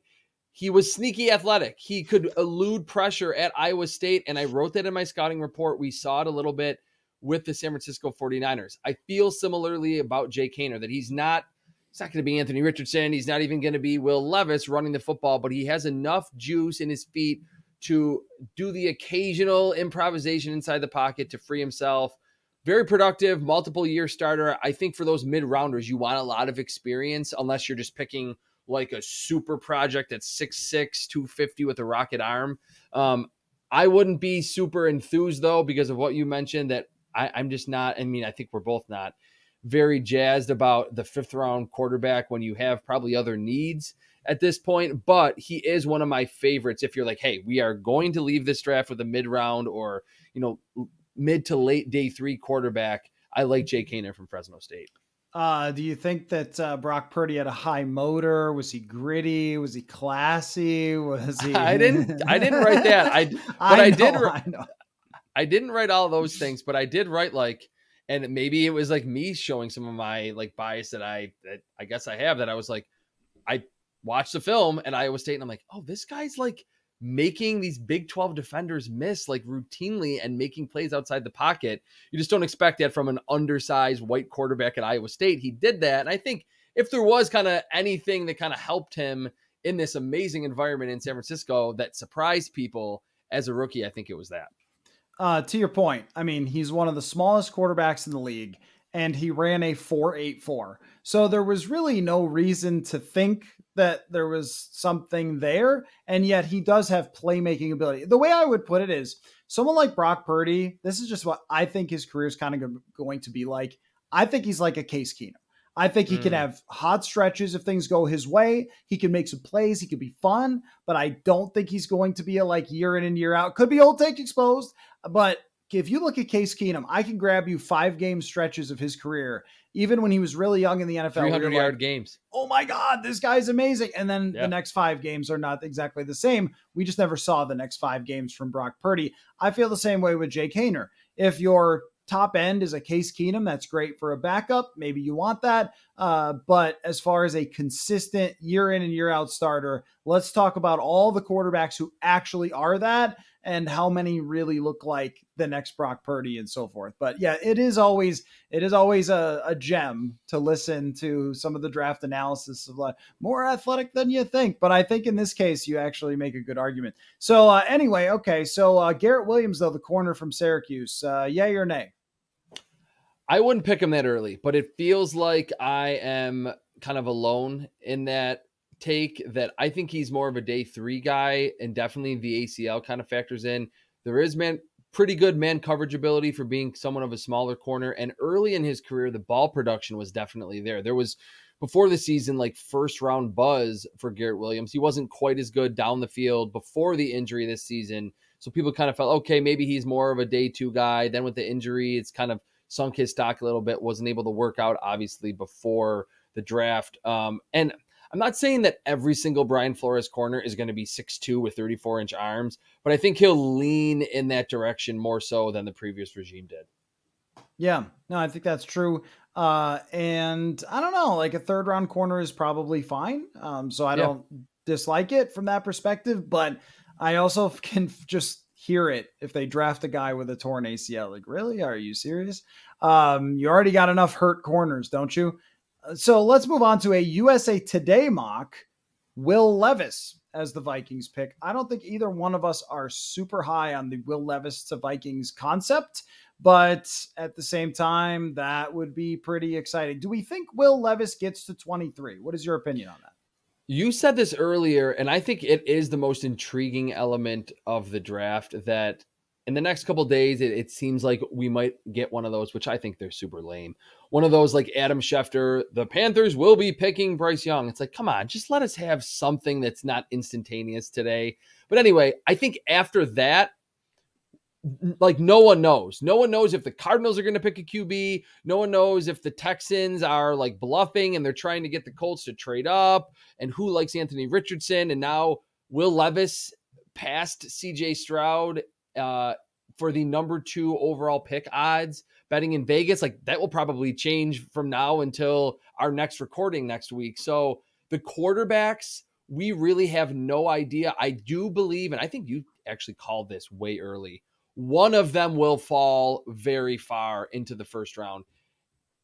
he was sneaky athletic. He could elude pressure at Iowa State. And I wrote that in my scouting report. We saw it a little bit with the San Francisco 49ers. I feel similarly about Jake Haener that he's not it's not going to be Anthony Richardson. He's not even going to be Will Levis running the football, but he has enough juice in his feet to do the occasional improvisation inside the pocket to free himself. Very productive, multiple year starter. I think for those mid rounders, you want a lot of experience unless you're just picking like a super project that's 6'6, 250 with a rocket arm. Um, I wouldn't be super enthused though because of what you mentioned that I, I'm just not. I mean, I think we're both not very jazzed about the fifth round quarterback when you have probably other needs at this point, but he is one of my favorites. If you're like, hey, we are going to leave this draft with a mid round or, you know, mid to late day three quarterback, I like Jake Haener from Fresno State. Uh, do you think that uh, Brock Purdy had a high motor? Was he gritty? Was he classy? Was he? I didn't. I didn't write that. I but I, know, I did. I, I didn't write all those things, but I did write like and maybe it was like me showing some of my like bias that I that I guess I have that I was like I watched the film and Iowa State and I'm like, oh, this guy's like making these Big 12 defenders miss like routinely and making plays outside the pocket. You just don't expect that from an undersized white quarterback at Iowa State. He did that. And I think if there was kind of anything that kind of helped him in this amazing environment in San Francisco that surprised people as a rookie, I think it was that uh, to your point, I mean, he's one of the smallest quarterbacks in the league, and he ran a 4.84. So there was really no reason to think that there was something there. And yet he does have playmaking ability. The way I would put it is someone like Brock Purdy, this is just what I think his career is kind of going to be like. I think he's like a Case Keenum. I think he mm. can have hot stretches if things go his way. He can make some plays. He can be fun, but I don't think he's going to be a like year in and year out. Could be old take exposed, but if you look at Case Keenum, I can grab you five game stretches of his career, even when he was really young in the NFL. 300 yard like, games. Oh my God, this guy's amazing. And then the next five games are not exactly the same. We just never saw the next five games from Brock Purdy. I feel the same way with Jake Haener. If your top end is a Case Keenum, that's great for a backup. Maybe you want that. Uh, but as far as a consistent year in and year out starter, let's talk about all the quarterbacks who actually are that and how many really look like the next Brock Purdy and so forth. But yeah, it is always it is always a, a gem to listen to some of the draft analysis of like more athletic than you think. But I think in this case, you actually make a good argument. So uh, anyway, okay, so uh, Garrett Williams though, the corner from Syracuse, uh, yay or nay? I wouldn't pick him that early, but it feels like I am kind of alone in that take that I think he's more of a day three guy, and definitely the ACL kind of factors in. There is man pretty good man coverage ability for being someone of a smaller corner, and early in his career, the ball production was definitely there. There was before the season like first round buzz for Garrett Williams. He wasn't quite as good down the field before the injury this season, so people kind of felt okay, maybe he's more of a day two guy. Then with the injury, it's kind of sunk his stock a little bit, wasn't able to work out obviously before the draft. Um, and I'm not saying that every single Brian Flores corner is going to be 6'2 with 34 inch arms, but I think he'll lean in that direction more so than the previous regime did. Yeah, no, I think that's true. Uh, and I don't know, like a third round corner is probably fine. Um, so I yeah. don't dislike it from that perspective, but I also can just hear it if they draft a guy with a torn ACL. Like, really? Are you serious? Um, you already got enough hurt corners, don't you? So let's move on to a USA Today mock. Will Levis as the Vikings pick. I don't think either one of us are super high on the Will Levis to Vikings concept, but at the same time, that would be pretty exciting. Do we think Will Levis gets to 23? What is your opinion on that? You said this earlier, and I think it is the most intriguing element of the draft that in the next couple days, it, it, seems like we might get one of those, which I think they're super lame. One of those like Adam Schefter, the Panthers will be picking Bryce Young. It's like, come on, just let us have something that's not instantaneous today. But anyway, I think after that, like no one knows. No one knows if the Cardinals are going to pick a QB. No one knows if the Texans are like bluffing and they're trying to get the Colts to trade up and who likes Anthony Richardson. And now Will Levis passed CJ Stroud uh, for the number two overall pick odds betting in Vegas. Like that will probably change from now until our next recording next week. So the quarterbacks, we really have no idea. I do believe, and I think you actually called this way early one of them will fall very far into the first round.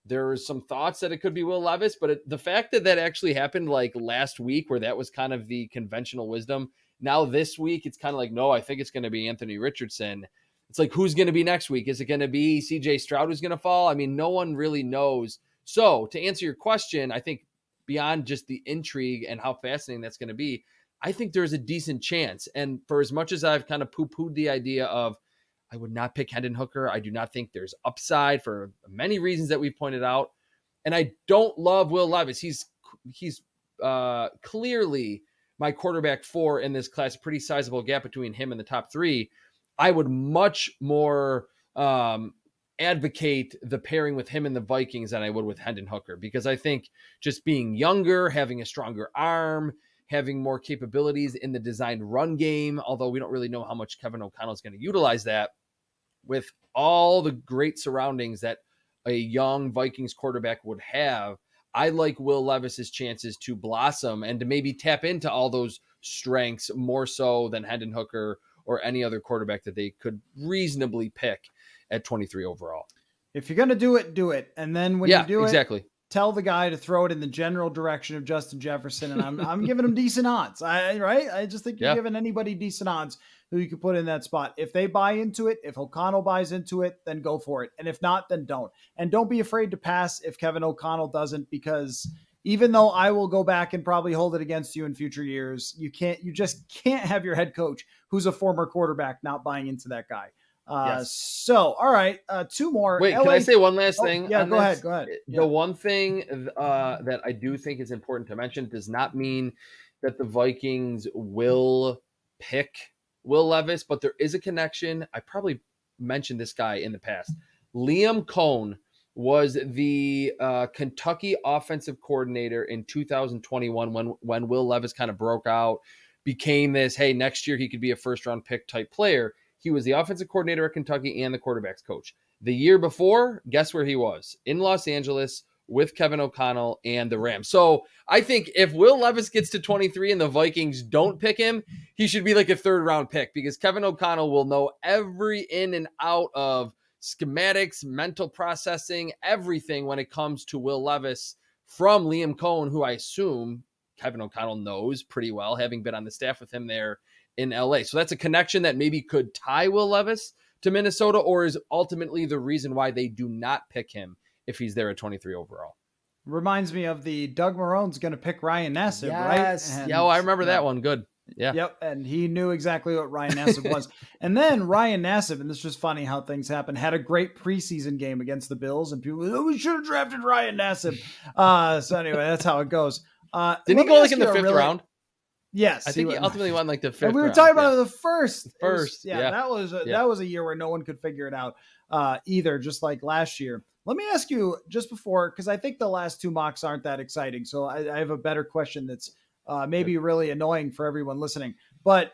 There's some thoughts that it could be Will Levis, but it, the fact that that actually happened like last week, where that was kind of the conventional wisdom. Now this week, it's kind of like, no, I think it's going to be Anthony Richardson. It's like, who's going to be next week? Is it going to be CJ Stroud who's going to fall? I mean, no one really knows. So to answer your question, I think beyond just the intrigue and how fascinating that's going to be, I think there's a decent chance. And for as much as I've kind of poo pooed the idea of I would not pick Hendon Hooker. I do not think there's upside for many reasons that we've pointed out. And I don't love Will Levis. He's he's uh, clearly my quarterback four in this class. Pretty sizable gap between him and the top three. I would much more um, advocate the pairing with him and the Vikings than I would with Hendon Hooker because I think just being younger, having a stronger arm, having more capabilities in the designed run game, although we don't really know how much Kevin O'Connell is going to utilize that with all the great surroundings that a young Vikings quarterback would have, I like Will Levis's chances to blossom and to maybe tap into all those strengths more so than Hendon Hooker or any other quarterback that they could reasonably pick at 23 overall. If you're going to do it, do it. And then when yeah, you do it exactly. it, tell the guy to throw it in the general direction of Justin Jefferson. And I'm, I'm giving him decent odds. I, right. I just think you're yeah. giving anybody decent odds who you can put in that spot. If they buy into it, if O'Connell buys into it, then go for it. And if not, then don't. And don't be afraid to pass if Kevin O'Connell doesn't, because even though I will go back and probably hold it against you in future years, you can't, you just can't have your head coach who's a former quarterback not buying into that guy. Uh, yes. So, all right, uh, two more. Wait, LA... can I say one last oh, thing? Yeah, go this? ahead. Go ahead. The one thing uh, that I do think is important to mention does not mean that the Vikings will pick Will Levis, but there is a connection. I probably mentioned this guy in the past. Liam Coen was the uh, Kentucky offensive coordinator in 2021 when when Will Levis kind of broke out, became this hey next year he could be a first round pick type player. He was the offensive coordinator at Kentucky and the quarterbacks coach. The year before, guess where he was? In Los Angeles with Kevin O'Connell and the Rams. So I think if Will Levis gets to 23 and the Vikings don't pick him, he should be like a third round pick because Kevin O'Connell will know every in and out of schematics, mental processing, everything when it comes to Will Levis from Liam Coen, who I assume Kevin O'Connell knows pretty well, having been on the staff with him there in LA. So that's a connection that maybe could tie Will Levis to Minnesota, or is ultimately the reason why they do not pick him if he's there at 23 overall. Reminds me of the Doug Marrone's going to pick Ryan Nassib, yes. right? And, yeah, oh, I remember yeah. that one. Good. Yeah. Yep. And he knew exactly what Ryan Nassib was. and then Ryan Nassib, and this is just funny how things happen, had a great preseason game against the Bills, and people, oh, we should have drafted Ryan Nassib. Uh, so anyway, that's how it goes. Uh, Didn't he go like in the fifth really, round? Yes, I think he, ultimately won like the fifth. And we were round, talking about the first, first. Was, yeah, yeah, that was a, yeah. that was a year where no one could figure it out uh, either, just like last year. Let me ask you just before, because I think the last two mocks aren't that exciting. So I, I have a better question that's uh, maybe really annoying for everyone listening. But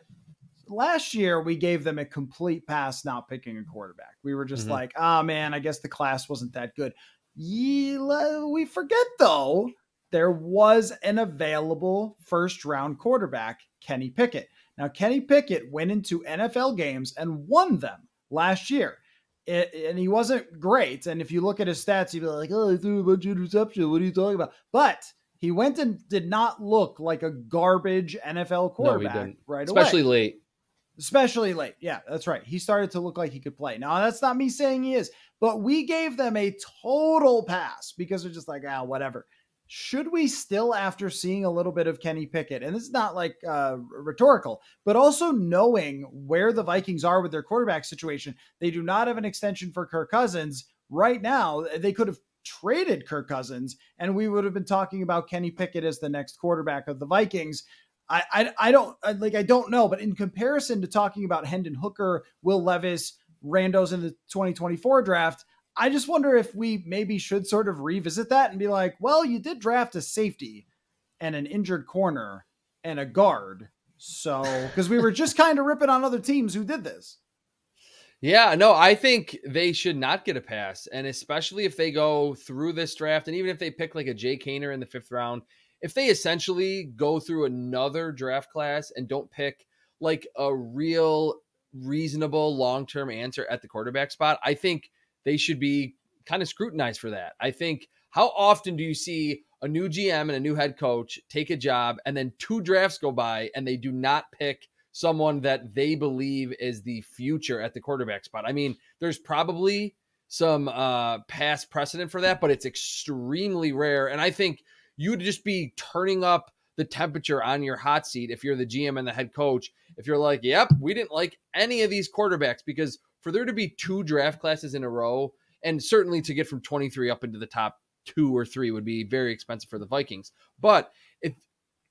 last year we gave them a complete pass not picking a quarterback. We were just mm-hmm. like, oh man, I guess the class wasn't that good. Yeah, we forget though there was an available first round quarterback, Kenny Pickett. Now, Kenny Pickett went into NFL games and won them last year. It, and he wasn't great. And if you look at his stats, you'd be like, oh, he threw a bunch of interceptions. What are you talking about? But he went and did not look like a garbage NFL quarterback no, right Especially away. late. Especially late. Yeah, that's right. He started to look like he could play. Now, that's not me saying he is, but we gave them a total pass because they're just like, ah, whatever should we still, after seeing a little bit of Kenny Pickett, and this is not like uh, rhetorical, but also knowing where the Vikings are with their quarterback situation, they do not have an extension for Kirk Cousins right now. They could have traded Kirk Cousins, and we would have been talking about Kenny Pickett as the next quarterback of the Vikings. I, I, I don't like I don't know, but in comparison to talking about Hendon Hooker, Will Levis, Randos in the 2024 draft, I just wonder if we maybe should sort of revisit that and be like, well, you did draft a safety and an injured corner and a guard. So, because we were just kind of ripping on other teams who did this. Yeah, no, I think they should not get a pass. And especially if they go through this draft, and even if they pick like a Jake Haener in the fifth round, if they essentially go through another draft class and don't pick like a real reasonable long term answer at the quarterback spot, I think they should be kind of scrutinized for that. I think how often do you see a new GM and a new head coach take a job and then two drafts go by and they do not pick someone that they believe is the future at the quarterback spot? I mean, there's probably some uh past precedent for that, but it's extremely rare. And I think you'd just be turning up the temperature on your hot seat if you're the GM and the head coach. If you're like, yep, we didn't like any of these quarterbacks because for there to be two draft classes in a row, and certainly to get from 23 up into the top two or three would be very expensive for the Vikings. But if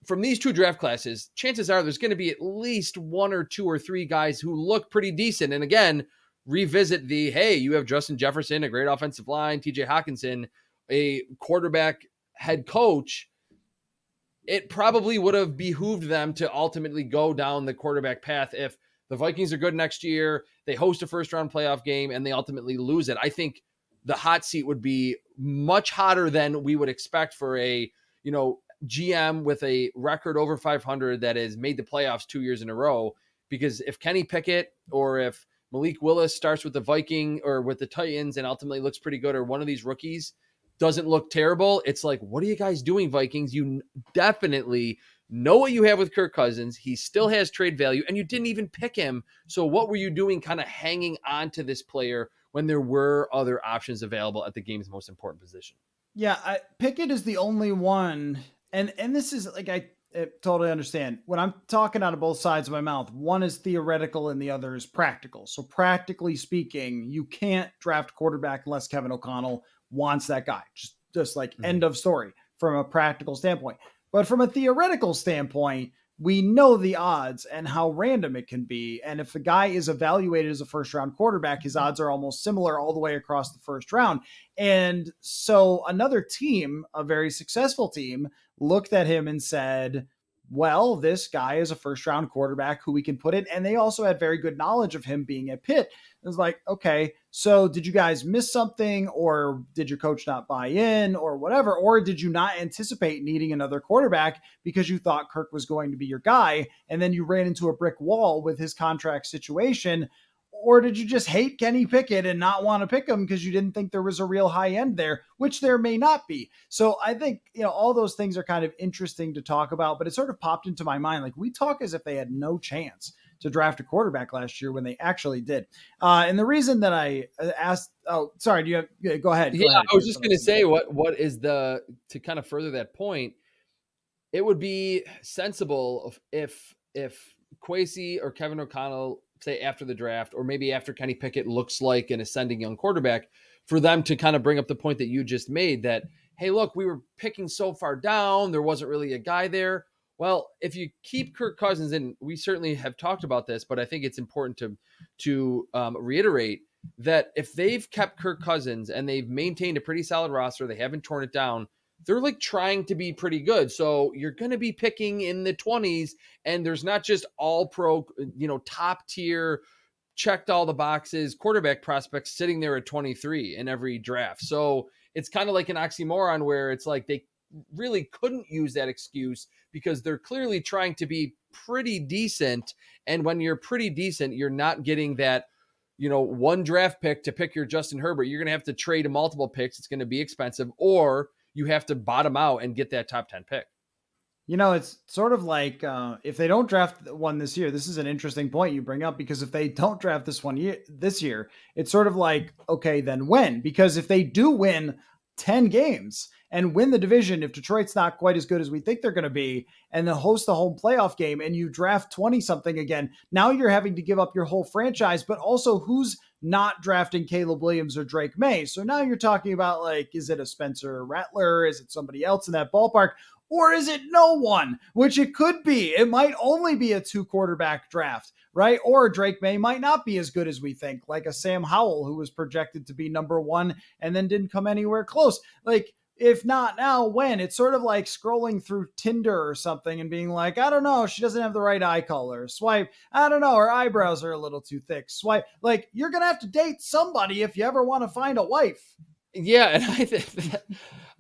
from these two draft classes, chances are there's going to be at least one or two or three guys who look pretty decent. And again, revisit the hey, you have Justin Jefferson, a great offensive line, TJ Hockenson, a quarterback head coach. It probably would have behooved them to ultimately go down the quarterback path if the Vikings are good next year, they host a first round playoff game, and they ultimately lose it. I think the hot seat would be much hotter than we would expect for a, you know, GM with a record over 500 that has made the playoffs two years in a row. Because if Kenny Pickett or if Malik Willis starts with the Viking or with the Titans and ultimately looks pretty good, or one of these rookies doesn't look terrible, it's like, what are you guys doing, Vikings? You definitely know what you have with Kirk Cousins. He still has trade value, and you didn't even pick him. So, what were you doing kind of hanging on to this player when there were other options available at the game's most important position? Yeah, I, Pickett is the only one. And, and this is like, I, I totally understand. When I'm talking out of both sides of my mouth, one is theoretical and the other is practical. So, practically speaking, you can't draft quarterback unless Kevin O'Connell wants that guy. Just, just like mm-hmm. end of story from a practical standpoint. But from a theoretical standpoint, we know the odds and how random it can be. And if a guy is evaluated as a first round quarterback, his odds are almost similar all the way across the first round. And so another team, a very successful team, looked at him and said, well, this guy is a first round quarterback who we can put in. And they also had very good knowledge of him being at Pitt. It was like, okay, So, did you guys miss something, or did your coach not buy in, or whatever? Or did you not anticipate needing another quarterback because you thought Kirk was going to be your guy, and then you ran into a brick wall with his contract situation? Or did you just hate Kenny Pickett and not want to pick him because you didn't think there was a real high end there, which there may not be? So I think, you know, all those things are kind of interesting to talk about, but it sort of popped into my mind. Like we talk as if they had no chance to draft a quarterback last year when they actually did. Uh, and the reason that I uh, asked, oh, sorry, do you have, go ahead. Go yeah, ahead. I was just going to say what what is the to kind of further that point. It would be sensible if if Kwesi or Kevin O'Connell say after the draft, or maybe after Kenny Pickett looks like an ascending young quarterback, for them to kind of bring up the point that you just made that hey, look, we were picking so far down, there wasn't really a guy there. Well, if you keep Kirk Cousins, and we certainly have talked about this, but I think it's important to to um, reiterate that if they've kept Kirk Cousins and they've maintained a pretty solid roster, they haven't torn it down. They're like trying to be pretty good. So you're going to be picking in the 20s, and there's not just all pro, you know, top tier, checked all the boxes quarterback prospects sitting there at 23 in every draft. So it's kind of like an oxymoron where it's like they really couldn't use that excuse because they're clearly trying to be pretty decent. And when you're pretty decent, you're not getting that, you know, one draft pick to pick your Justin Herbert. You're going to have to trade multiple picks. It's going to be expensive, or you have to bottom out and get that top 10 pick. You know, it's sort of like uh, if they don't draft one this year. This is an interesting point you bring up because if they don't draft this one year, this year, it's sort of like okay, then when? Because if they do win ten games, and win the division if Detroit's not quite as good as we think they're going to be, and then host the home playoff game and you draft 20 something again, now you're having to give up your whole franchise, but also who's not drafting Caleb Williams or Drake Maye? So now you're talking about like, is it a Spencer Rattler? Is it somebody else in that ballpark? Or is it no one? Which it could be. It might only be a two quarterback draft, right? Or Drake Maye might not be as good as we think, like a Sam Howell who was projected to be number one and then didn't come anywhere close. Like, if not now, when? It's sort of like scrolling through Tinder or something and being like, I don't know, she doesn't have the right eye color. Swipe, I don't know, her eyebrows are a little too thick. Swipe, like you're gonna have to date somebody if you ever want to find a wife. Yeah, and I think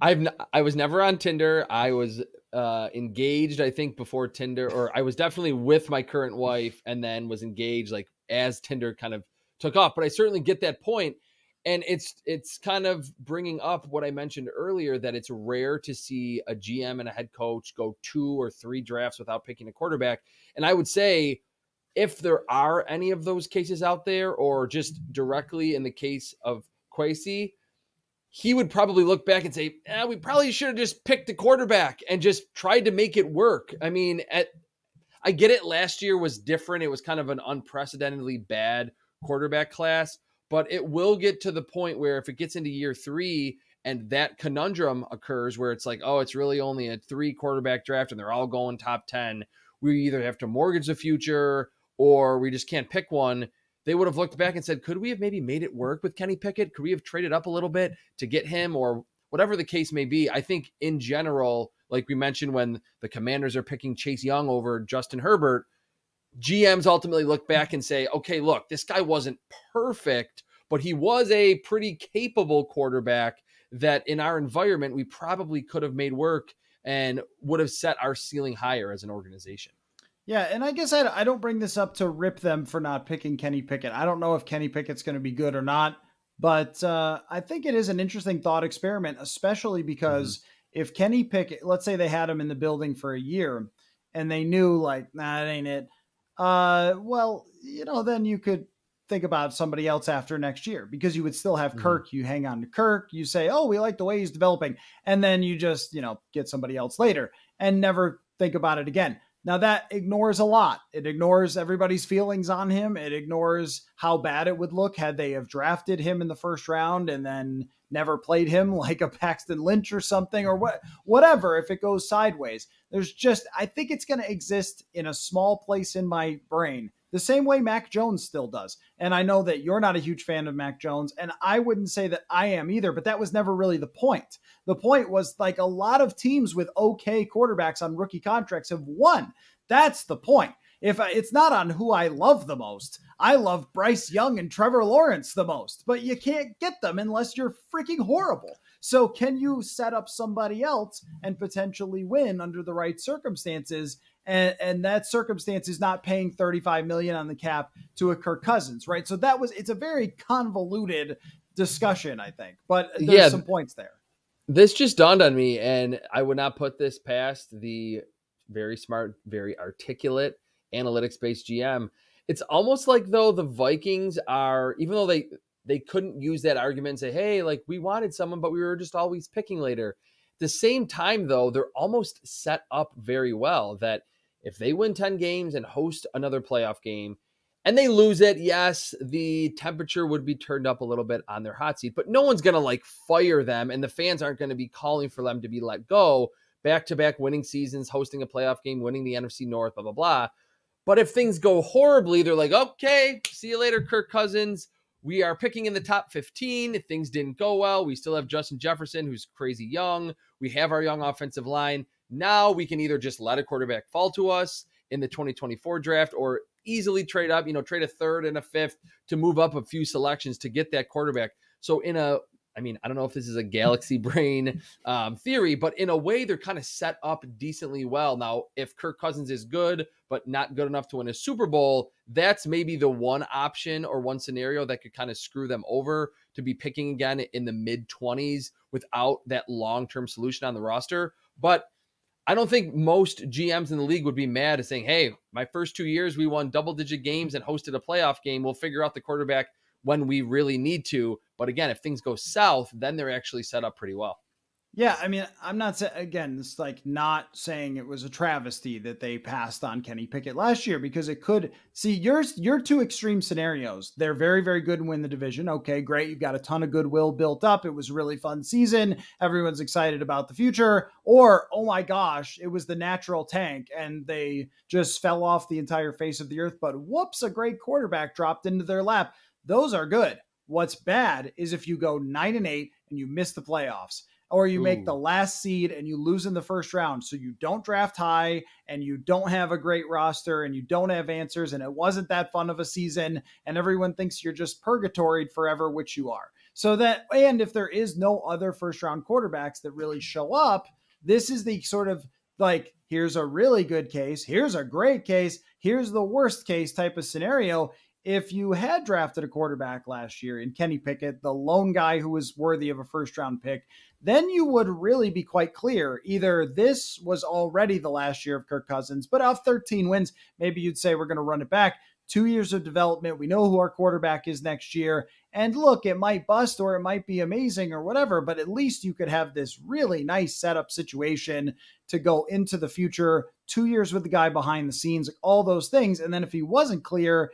I've I was never on Tinder. I was uh, engaged, I think, before Tinder, or I was definitely with my current wife, and then was engaged like as Tinder kind of took off. But I certainly get that point and it's it's kind of bringing up what I mentioned earlier that it's rare to see a GM and a head coach go two or three drafts without picking a quarterback. And I would say if there are any of those cases out there, or just directly in the case of Kwesi, he would probably look back and say, eh, "We probably should have just picked a quarterback and just tried to make it work." I mean, at I get it. Last year was different; it was kind of an unprecedentedly bad quarterback class but it will get to the point where if it gets into year three and that conundrum occurs where it's like, oh, it's really only a three quarterback draft and they're all going top 10, we either have to mortgage the future or we just can't pick one. They would have looked back and said, could we have maybe made it work with Kenny Pickett? Could we have traded up a little bit to get him or whatever the case may be? I think in general, like we mentioned, when the commanders are picking Chase Young over Justin Herbert, GMs ultimately look back and say, okay, look, this guy wasn't perfect, but he was a pretty capable quarterback that in our environment we probably could have made work and would have set our ceiling higher as an organization. Yeah, and I guess I, I don't bring this up to rip them for not picking Kenny Pickett. I don't know if Kenny Pickett's going to be good or not, but uh, I think it is an interesting thought experiment, especially because mm-hmm. if Kenny Pickett, let's say they had him in the building for a year and they knew, like, nah, that ain't it uh, well, you know, then you could think about somebody else after next year because you would still have mm-hmm. Kirk. You hang on to Kirk. You say, oh, we like the way he's developing. And then you just, you know, get somebody else later and never think about it again. Now that ignores a lot. It ignores everybody's feelings on him. It ignores how bad it would look had they have drafted him in the first round and then never played him like a Paxton Lynch or something or what whatever if it goes sideways. There's just I think it's going to exist in a small place in my brain the same way Mac Jones still does. And I know that you're not a huge fan of Mac Jones, and I wouldn't say that I am either, but that was never really the point. The point was like a lot of teams with okay quarterbacks on rookie contracts have won. That's the point. If it's not on who I love the most, I love Bryce Young and Trevor Lawrence the most, but you can't get them unless you're freaking horrible. So, can you set up somebody else and potentially win under the right circumstances? And, and that circumstance is not paying 35 million on the cap to a Kirk Cousins, right? So that was it's a very convoluted discussion, I think. But there's yeah, some points there. This just dawned on me, and I would not put this past the very smart, very articulate analytics based GM. It's almost like though the Vikings are, even though they they couldn't use that argument and say, hey, like we wanted someone, but we were just always picking later. At the same time, though, they're almost set up very well that if they win 10 games and host another playoff game and they lose it, yes, the temperature would be turned up a little bit on their hot seat, but no one's going to like fire them and the fans aren't going to be calling for them to be let go. Back to back winning seasons, hosting a playoff game, winning the NFC North, blah, blah, blah. But if things go horribly, they're like, okay, see you later, Kirk Cousins. We are picking in the top 15. If things didn't go well, we still have Justin Jefferson, who's crazy young. We have our young offensive line. Now we can either just let a quarterback fall to us in the 2024 draft or easily trade up, you know, trade a third and a fifth to move up a few selections to get that quarterback. So in a I mean, I don't know if this is a galaxy brain um, theory, but in a way, they're kind of set up decently well. Now, if Kirk Cousins is good, but not good enough to win a Super Bowl, that's maybe the one option or one scenario that could kind of screw them over to be picking again in the mid 20s without that long term solution on the roster. But I don't think most GMs in the league would be mad at saying, hey, my first two years, we won double digit games and hosted a playoff game. We'll figure out the quarterback when we really need to. But again, if things go south, then they're actually set up pretty well. Yeah, I mean, I'm not saying again, it's like not saying it was a travesty that they passed on Kenny Pickett last year because it could see your your two extreme scenarios. They're very very good and win the division. Okay, great. You've got a ton of goodwill built up. It was a really fun season. Everyone's excited about the future. Or oh my gosh, it was the natural tank and they just fell off the entire face of the earth. But whoops, a great quarterback dropped into their lap. Those are good. What's bad is if you go nine and eight and you miss the playoffs or you Ooh. make the last seed and you lose in the first round. So you don't draft high and you don't have a great roster and you don't have answers and it wasn't that fun of a season and everyone thinks you're just purgatoried forever, which you are. So that, and if there is no other first round quarterbacks that really show up, this is the sort of like, here's a really good case, here's a great case, here's the worst case type of scenario if you had drafted a quarterback last year in Kenny Pickett, the lone guy who was worthy of a first round pick, then you would really be quite clear. Either this was already the last year of Kirk Cousins, but off 13 wins, maybe you'd say we're going to run it back. Two years of development. We know who our quarterback is next year. And look, it might bust or it might be amazing or whatever, but at least you could have this really nice setup situation to go into the future. Two years with the guy behind the scenes, all those things. And then if he wasn't clear,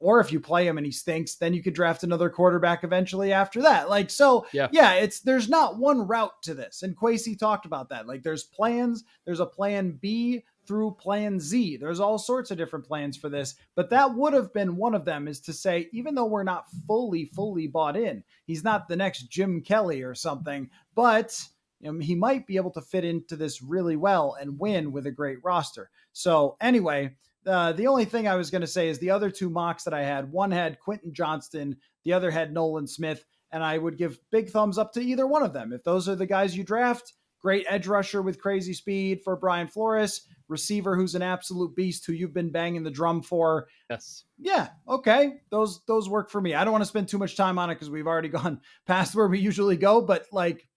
or if you play him and he stinks, then you could draft another quarterback eventually after that. Like, so yeah, yeah it's there's not one route to this. And Kwesi talked about that. Like, there's plans, there's a plan B through plan Z. There's all sorts of different plans for this, but that would have been one of them is to say, even though we're not fully, fully bought in, he's not the next Jim Kelly or something, but you know, he might be able to fit into this really well and win with a great roster. So, anyway, uh, the only thing I was going to say is the other two mocks that I had, one had Quentin Johnston, the other had Nolan Smith, and I would give big thumbs up to either one of them. If those are the guys you draft, great edge rusher with crazy speed for Brian Flores, receiver who's an absolute beast who you've been banging the drum for. Yes. Yeah, okay. Those those work for me. I don't want to spend too much time on it because we've already gone past where we usually go, but like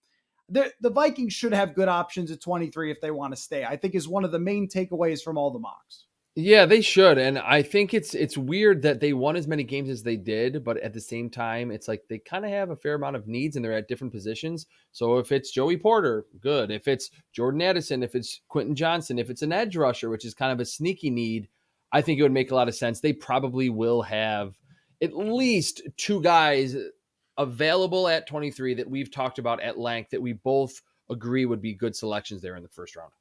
the, the Vikings should have good options at 23 if they want to stay. I think is one of the main takeaways from all the mocks. Yeah, they should. And I think it's it's weird that they won as many games as they did, but at the same time, it's like they kind of have a fair amount of needs and they're at different positions. So if it's Joey Porter, good. If it's Jordan Addison, if it's Quentin Johnston, if it's an edge rusher, which is kind of a sneaky need, I think it would make a lot of sense. They probably will have at least two guys available at 23 that we've talked about at length that we both agree would be good selections there in the first round.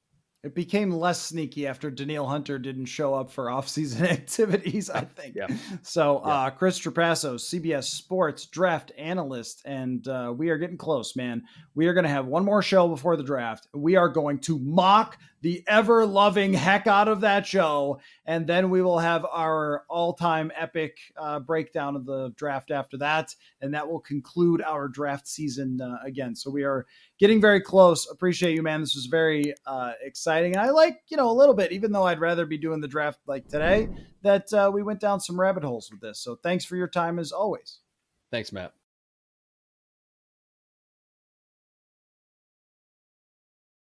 It became less sneaky after Danielle Hunter didn't show up for offseason activities, I think. Yeah. So, yeah. Uh, Chris Trapasso, CBS Sports draft analyst, and uh, we are getting close, man. We are going to have one more show before the draft. We are going to mock the ever loving heck out of that show. And then we will have our all time epic uh, breakdown of the draft after that. And that will conclude our draft season uh, again. So we are getting very close. Appreciate you, man. This was very uh, exciting. And I like, you know, a little bit, even though I'd rather be doing the draft like today, that uh, we went down some rabbit holes with this. So thanks for your time as always. Thanks, Matt.